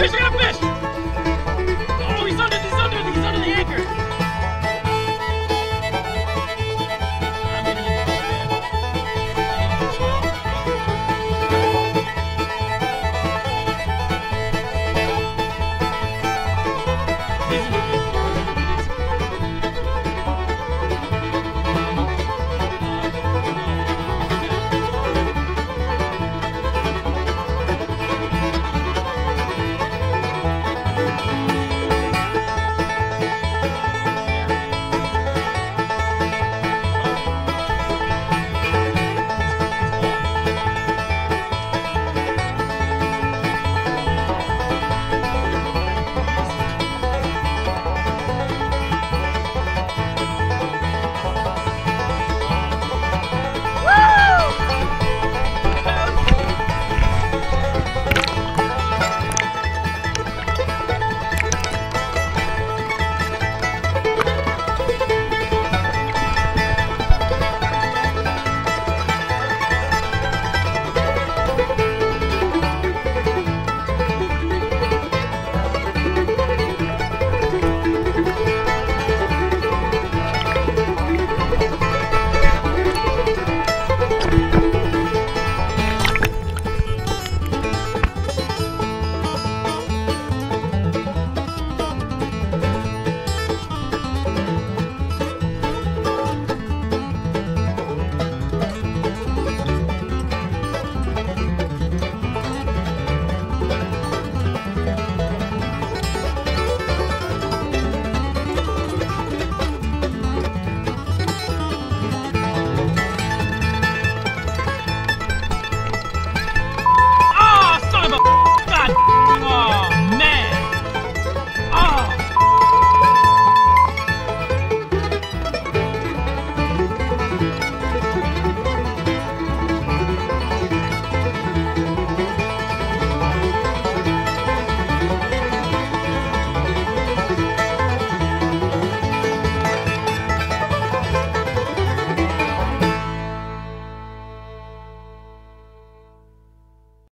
Fish, I got fish!